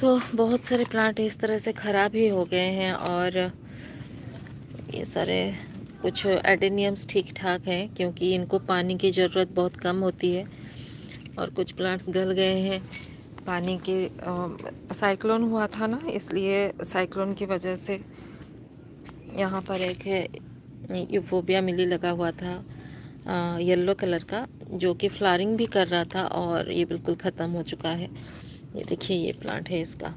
तो बहुत सारे प्लांट इस तरह से ख़राब ही हो गए हैं और ये सारे कुछ एडेनियम्स ठीक ठाक हैं क्योंकि इनको पानी की ज़रूरत बहुत कम होती है और कुछ प्लांट्स गल गए हैं। पानी के साइक्लोन हुआ था ना इसलिए साइक्लोन की वजह से यहाँ पर एक यूफोबिया मिली लगा हुआ था आ, येलो कलर का जो कि फ्लारिंग भी कर रहा था और ये बिल्कुल ख़त्म हो चुका है। ये देखिए ये प्लांट है इसका।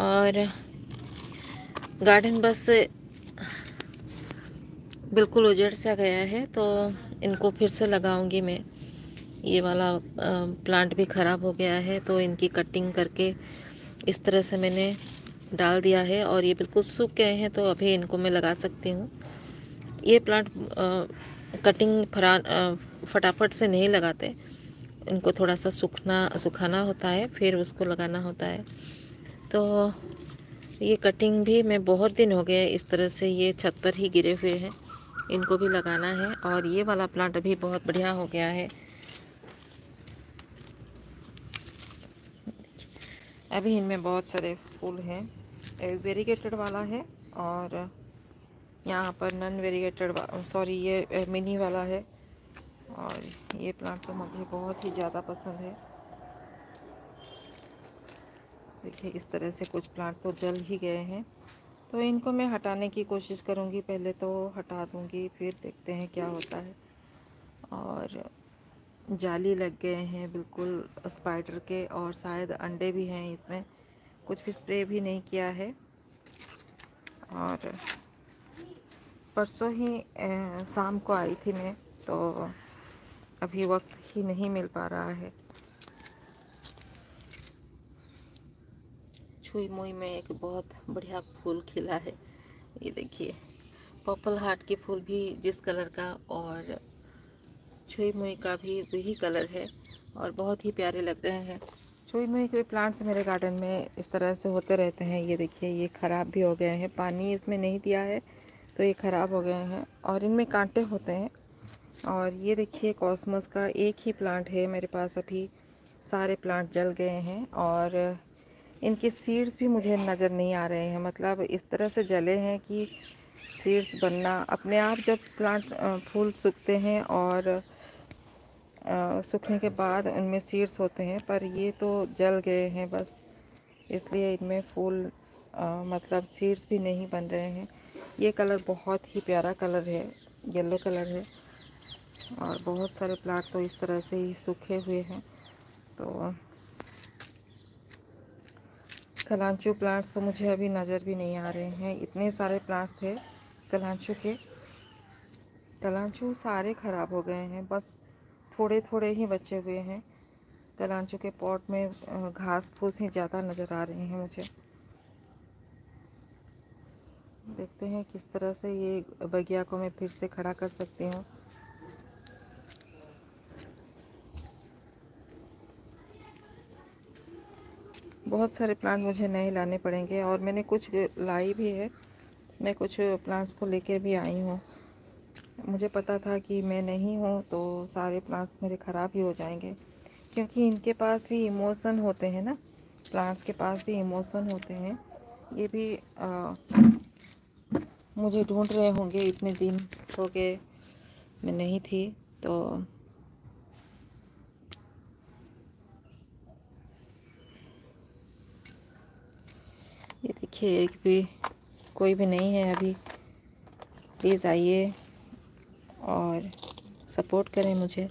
और गार्डन बस बिल्कुल उजड़ सा गया है तो इनको फिर से लगाऊँगी मैं। ये वाला प्लांट भी ख़राब हो गया है तो इनकी कटिंग करके इस तरह से मैंने डाल दिया है और ये बिल्कुल सूख गए हैं तो अभी इनको मैं लगा सकती हूँ। ये प्लांट आ, कटिंग फरा फटाफट से नहीं लगाते। इनको थोड़ा सा सूखना, सुखाना होता है, फिर उसको लगाना होता है। तो ये कटिंग भी मैं बहुत दिन हो गए इस तरह से ये छत पर ही गिरे हुए हैं। इनको भी लगाना है और ये वाला प्लांट अभी बहुत बढ़िया हो गया है। अभी इनमें बहुत सारे फूल हैं। वेरीगेटेड वाला है और यहाँ पर नन वेरीगेटेड सॉरी ये मिनी वाला है। और ये प्लांट तो मुझे बहुत ही ज़्यादा पसंद है। देखिए, इस तरह से कुछ प्लांट तो जल ही गए हैं। तो इनको मैं हटाने की कोशिश करूँगी। पहले तो हटा दूँगी, फिर देखते हैं क्या होता है। और जाली लग गए हैं बिल्कुल स्पाइडर के, और शायद अंडे भी हैं इसमें। कुछ भी स्प्रे भी नहीं किया है। और परसों ही शाम को आई थी मैं तो अभी वक्त ही नहीं मिल पा रहा है। छुई मुई में एक बहुत बढ़िया फूल खिला है। ये देखिए पर्पल हार्ट के फूल भी जिस कलर का और छुई मुई का भी वही कलर है और बहुत ही प्यारे लग रहे हैं। छुई मुई के प्लांट्स मेरे गार्डन में इस तरह से होते रहते हैं। ये देखिए, ये ख़राब भी हो गए हैं। पानी इसमें नहीं दिया है तो ये ख़राब हो गए हैं और इनमें कांटे होते हैं। और ये देखिए कॉस्मस का एक ही प्लांट है मेरे पास अभी। सारे प्लांट जल गए हैं और इनके सीड्स भी मुझे नज़र नहीं आ रहे हैं। मतलब इस तरह से जले हैं कि सीड्स बनना अपने आप जब प्लांट फूल सूखते हैं और सूखने के बाद उनमें सीड्स होते हैं पर ये तो जल गए हैं बस। इसलिए इनमें फूल आ, मतलब सीड्स भी नहीं बन रहे हैं। ये कलर बहुत ही प्यारा कलर है येलो कलर है। और बहुत सारे प्लांट तो इस तरह से ही सूखे हुए हैं। तो कलांचू प्लांट्स तो मुझे अभी नज़र भी नहीं आ रहे हैं। इतने सारे प्लांट्स थे कलांचू के। कलांचू सारे ख़राब हो गए हैं। बस थोड़े थोड़े ही बचे हुए हैं। कलांचू के पॉट में घास फूस ही ज़्यादा नज़र आ रहे हैं मुझे। देखते हैं किस तरह से ये बगिया को मैं फिर से खड़ा कर सकती हूँ। बहुत सारे प्लांट मुझे नए लाने पड़ेंगे और मैंने कुछ लाई भी है। मैं कुछ प्लांट्स को लेकर भी आई हूँ। मुझे पता था कि मैं नहीं हूँ तो सारे प्लांट्स मेरे ख़राब ही हो जाएँगे। क्योंकि इनके पास भी इमोशन होते हैं ना। प्लांट्स के पास भी इमोशन होते हैं। ये भी आ, मुझे ढूंढ रहे होंगे इतने दिन हो गए मैं नहीं थी तो ये देखिए, एक भी, कोई भी नहीं है अभी। प्लीज़ आइए और सपोर्ट करें मुझे।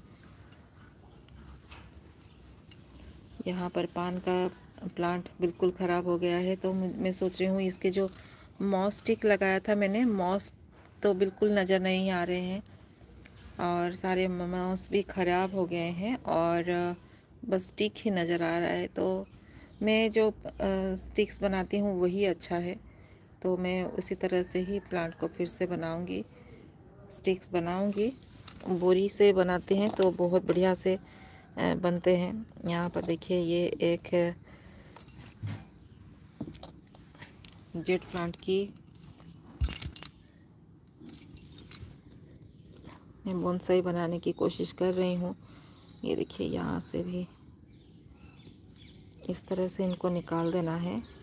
यहाँ पर पान का प्लांट बिल्कुल ख़राब हो गया है तो मैं सोच रही हूँ इसके जो मॉस स्टिक लगाया था मैंने मॉस तो बिल्कुल नज़र नहीं आ रहे हैं। और सारे मॉस भी ख़राब हो गए हैं और बस स्टिक ही नज़र आ रहा है तो मैं जो स्टिक्स बनाती हूँ वही अच्छा है। तो मैं उसी तरह से ही प्लांट को फिर से बनाऊँगी। स्टिक्स बनाऊँगी। बोरी से बनाते हैं तो बहुत बढ़िया से बनते हैं। यहाँ पर देखिए ये एक जेट प्लांट की मैं बोनसाई बनाने की कोशिश कर रही हूँ। ये देखिए यहाँ से भी इस तरह से इनको निकाल देना है।